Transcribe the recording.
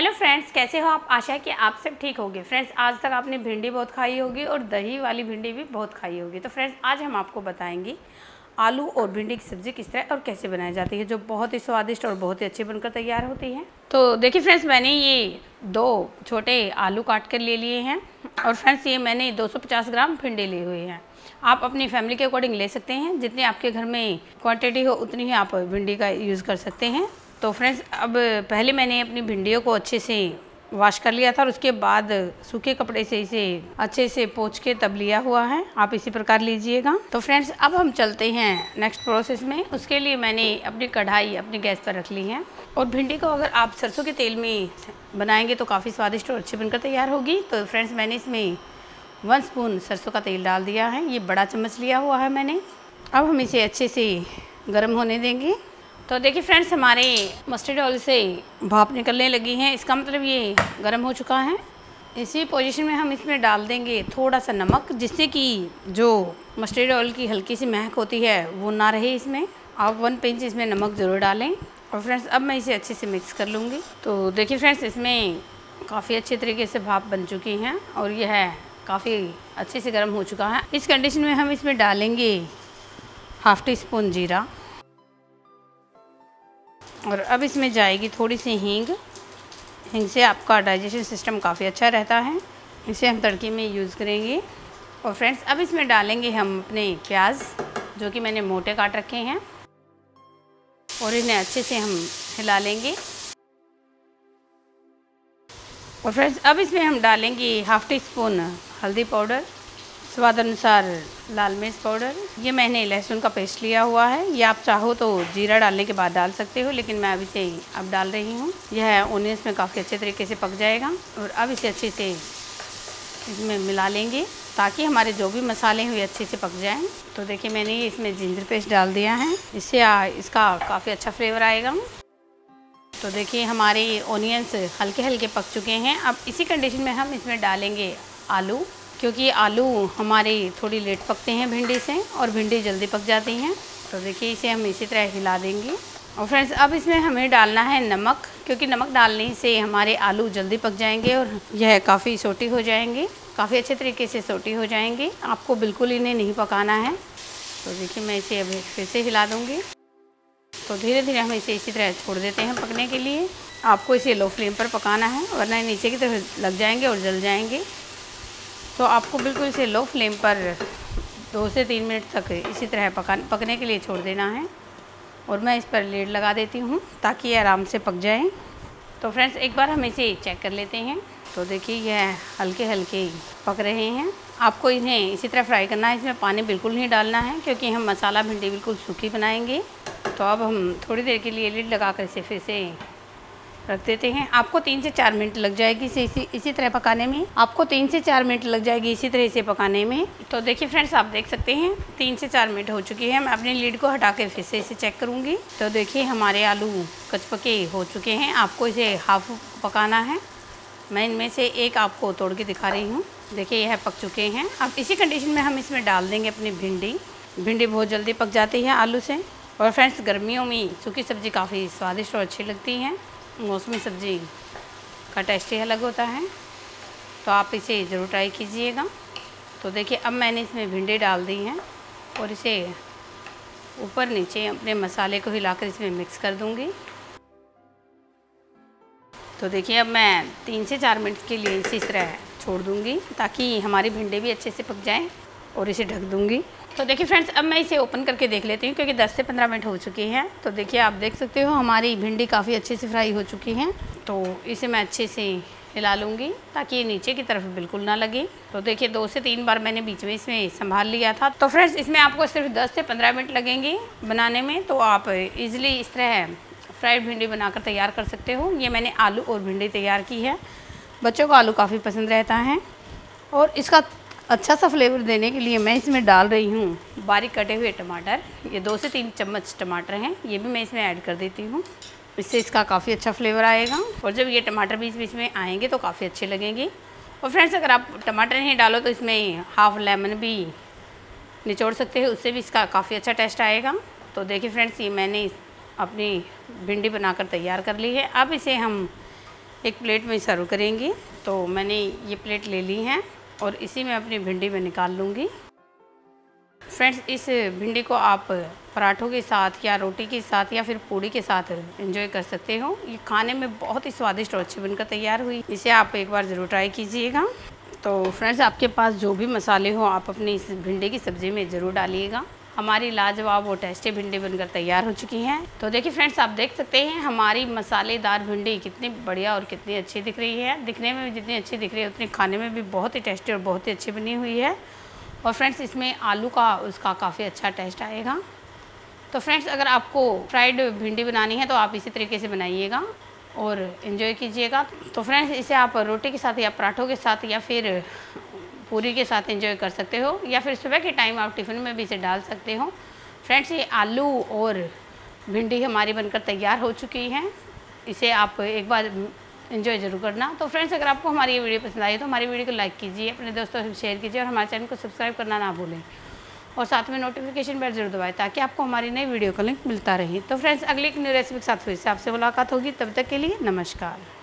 Hello friends कैसे हो आप? आशा है कि आप सब ठीक होगे। फ्रेंड्स आज तक आपने भिंडी बहुत खाई होगी और दही वाली भिंडी भी बहुत खाई होगी। तो फ्रेंड्स आज हम आपको बताएँगे आलू और भिंडी की सब्ज़ी किस तरह और कैसे बनाई जाती है, जो बहुत ही स्वादिष्ट और बहुत ही अच्छी बनकर तैयार होती है। तो देखिए फ्रेंड्स मैंने ये दो छोटे आलू काट कर ले लिए हैं और फ्रेंड्स ये मैंने 250 ग्राम भिंडी लिए हुए हैं। आप अपनी फैमिली के अकॉर्डिंग ले सकते हैं। जितनी आपके घर में क्वांटिटी हो, उतनी ही आप भिंडी का यूज़ कर सकते हैं। तो फ्रेंड्स अब पहले मैंने अपनी भिंडियों को अच्छे से वॉश कर लिया था और उसके बाद सूखे कपड़े से इसे अच्छे से पोछ के तब लिया हुआ है। आप इसी प्रकार लीजिएगा। तो फ्रेंड्स अब हम चलते हैं नेक्स्ट प्रोसेस में। उसके लिए मैंने अपनी कढ़ाई अपने गैस पर रख ली है। और भिंडी को अगर आप सरसों के तेल में बनाएँगे तो काफ़ी स्वादिष्ट और अच्छी बनकर तैयार होगी। तो फ्रेंड्स मैंने इसमें वन स्पून सरसों का तेल डाल दिया है। ये बड़ा चम्मच लिया हुआ है मैंने। अब हम इसे अच्छे से गर्म होने देंगे। तो देखिए फ्रेंड्स, हमारे मस्टर्ड ऑयल से भाप निकलने लगी हैं। इसका मतलब ये गर्म हो चुका है। इसी पोजीशन में हम इसमें डाल देंगे थोड़ा सा नमक, जिससे कि जो मस्टर्ड ऑयल की हल्की सी महक होती है, वो ना रहे इसमें। आप वन पिंच इसमें नमक ज़रूर डालें। और फ्रेंड्स, अब मैं इसे अच्छे से मिक्स कर लूँगी। तो देखिए फ्रेंड्स, इसमें काफ़ी अच्छे तरीके से भाप बन चुकी हैं और यह है काफ़ी अच्छे से गर्म हो चुका है। इस कंडीशन में हम इसमें डालेंगे हाफ़ टी स्पून जीरा। और अब इसमें जाएगी थोड़ी सी हींग। हींग से आपका डाइजेशन सिस्टम काफ़ी अच्छा रहता है। इसे हम तड़के में यूज़ करेंगे। और फ्रेंड्स अब इसमें डालेंगे हम अपने प्याज, जो कि मैंने मोटे काट रखे हैं। और इन्हें अच्छे से हम हिला लेंगे। और फ्रेंड्स अब इसमें हम डालेंगे हाफ़ टी स्पून हल्दी पाउडर। स्वाद अनुसार लाल मिर्च पाउडर। ये मैंने लहसुन का पेस्ट लिया हुआ है। ये आप चाहो तो जीरा डालने के बाद डाल सकते हो, लेकिन मैं अभी से अब डाल रही हूँ। यह ओनियंस में काफ़ी अच्छे तरीके से पक जाएगा और अब इसे अच्छे से इसमें मिला लेंगे ताकि हमारे जो भी मसाले हैं वे अच्छे से पक जाएँ। तो देखिए, मैंने इसमें जिंजर पेस्ट डाल दिया है। इससे इसका काफ़ी अच्छा फ्लेवर आएगा। तो देखिए, हमारे ओनियंस हल्के हल्के पक चुके हैं। अब इसी कंडीशन में हम इसमें डालेंगे आलू। क्योंकि आलू हमारे थोड़ी लेट पकते हैं भिंडी से और भिंडी जल्दी पक जाती हैं। तो देखिए, इसे हम इसी तरह हिला देंगे। और फ्रेंड्स, अब इसमें हमें डालना है नमक, क्योंकि नमक डालने से हमारे आलू जल्दी पक जाएँगे और यह काफ़ी सोटी हो जाएँगे, काफ़ी अच्छे तरीके से सोटी हो जाएँगे। आपको बिल्कुल इन्हें नहीं पकाना है। तो देखिए, मैं इसे अभी फिर से हिला दूँगी। तो धीरे धीरे हम इसे इसी तरह छोड़ देते हैं पकने के लिए। आपको इसे लो फ्लेम पर पकाना है, वरना नीचे की तरफ़ लग जाएँगे और जल जाएँगे। तो आपको बिल्कुल इसे लो फ्लेम पर दो से तीन मिनट तक इसी तरह पका पकने के लिए छोड़ देना है। और मैं इस पर लेड लगा देती हूँ ताकि ये आराम से पक जाए। तो फ्रेंड्स, एक बार हम इसे चेक कर लेते हैं। तो देखिए, यह हल्के हल्के पक रहे हैं। आपको इन्हें इसी तरह फ्राई करना है। इसमें पानी बिल्कुल नहीं डालना है, क्योंकि हम मसाला भिंडी बिल्कुल सूखी बनाएँगे। तो अब हम थोड़ी देर के लिए लिड लगा कर इसे फिर से रख देते हैं। आपको तीन से चार मिनट लग जाएगी इसे, इसी इसी तरह पकाने में। आपको तीन से चार मिनट लग जाएगी इसी तरह इसे पकाने में। तो देखिए फ्रेंड्स, आप देख सकते हैं, तीन से चार मिनट हो चुकी है। मैं अपनी लीड को हटा कर फिर से इसे चेक करूँगी। तो देखिए, हमारे आलू कचपके हो चुके हैं। आपको इसे हाफ़ पकाना है। मैं इनमें से एक आपको तोड़ के दिखा रही हूँ। देखिए, यह पक चुके हैं। अब इसी कंडीशन में हम इसमें डाल देंगे अपनी भिंडी। भिंडी बहुत जल्दी पक जाती है आलू से। और फ्रेंड्स, गर्मियों में सूखी सब्ज़ी काफ़ी स्वादिष्ट और अच्छी लगती हैं। मौसमी सब्ज़ी का टेस्ट ही अलग होता है। तो आप इसे ज़रूर ट्राई कीजिएगा। तो देखिए, अब मैंने इसमें भिंडी डाल दी हैं और इसे ऊपर नीचे अपने मसाले को हिलाकर इसमें मिक्स कर दूँगी। तो देखिए, अब मैं तीन से चार मिनट के लिए इसी तरह छोड़ दूँगी ताकि हमारी भिंडी भी अच्छे से पक जाएँ और इसे ढक दूँगी। तो देखिए फ्रेंड्स अब मैं इसे ओपन करके देख लेती हूँ क्योंकि 10 से 15 मिनट हो चुकी हैं। तो देखिए आप देख सकते हो हमारी भिंडी काफ़ी अच्छे से फ्राई हो चुकी है। तो इसे मैं अच्छे से हिला लूँगी ताकि ये नीचे की तरफ़ बिल्कुल ना लगे। तो देखिए दो से तीन बार मैंने बीच में इसमें संभाल लिया था। तो फ्रेंड्स इसमें आपको सिर्फ़ 10 से 15 मिनट लगेंगे बनाने में। तो आप इजीली इस तरह फ्राइड भिंडी बनाकर तैयार कर सकते हो। ये मैंने आलू और भिंडी तैयार की है। बच्चों को आलू काफ़ी पसंद रहता है। और इसका अच्छा सा फ्लेवर देने के लिए मैं इसमें डाल रही हूँ बारीक कटे हुए टमाटर। ये दो से तीन चम्मच टमाटर हैं, ये भी मैं इसमें ऐड कर देती हूँ। इससे इसका काफ़ी अच्छा फ्लेवर आएगा। और जब ये टमाटर बीच बीच में आएँगे तो काफ़ी अच्छे लगेंगे। और फ्रेंड्स अगर आप टमाटर नहीं डालो तो इसमें हाफ़ लेमन भी निचोड़ सकते हैं, उससे भी इसका काफ़ी अच्छा टेस्ट आएगा। तो देखिए फ्रेंड्स ये मैंने अपनी भिंडी बनाकर तैयार कर ली है। अब इसे हम एक प्लेट में सर्व करेंगे। तो मैंने ये प्लेट ले ली है। और इसी में अपनी भिंडी में निकाल लूँगी। फ्रेंड्स, इस भिंडी को आप पराठों के साथ या रोटी के साथ या फिर पूड़ी के साथ एंजॉय कर सकते हो। ये खाने में बहुत ही स्वादिष्ट और अच्छी बनकर तैयार हुई। इसे आप एक बार ज़रूर ट्राई कीजिएगा। तो फ्रेंड्स, आपके पास जो भी मसाले हो, आप अपनी इस भिंडी की सब्ज़ी में ज़रूर डालिएगा। हमारी लाजवाब और टेस्टी भिंडी बनकर तैयार हो चुकी हैं। तो देखिए फ्रेंड्स आप देख सकते हैं हमारी मसालेदार भिंडी कितनी बढ़िया और कितनी अच्छी दिख रही है। दिखने में भी जितनी अच्छी दिख रही है, उतनी खाने में भी बहुत ही टेस्टी और बहुत ही अच्छी बनी हुई है। और फ्रेंड्स इसमें आलू का, उसका काफ़ी अच्छा टेस्ट आएगा। तो फ्रेंड्स अगर आपको फ्राइड भिंडी बनानी है तो आप इसी तरीके से बनाइएगा और इन्जॉय कीजिएगा। तो फ्रेंड्स इसे आप रोटी के साथ या पराठों के साथ या फिर पूरी के साथ एंजॉय कर सकते हो, या फिर सुबह के टाइम आप टिफ़िन में भी इसे डाल सकते हो। फ्रेंड्स ये आलू और भिंडी हमारी बनकर तैयार हो चुकी हैं। इसे आप एक बार इन्जॉय ज़रूर करना। तो फ्रेंड्स अगर आपको हमारी ये वीडियो पसंद आई तो हमारी वीडियो को लाइक कीजिए, अपने दोस्तों से शेयर कीजिए और हमारे चैनल को सब्सक्राइब करना ना भूलें। और साथ में नोटिफिकेशन बेल ज़रूर दबाएँ, ताकि आपको हमारी नई वीडियो का लिंक मिलता रहे। तो फ्रेंड्स अगली एक न्यू रेसिपी के साथ फिर से आपसे मुलाकात होगी। तब तक के लिए नमस्कार।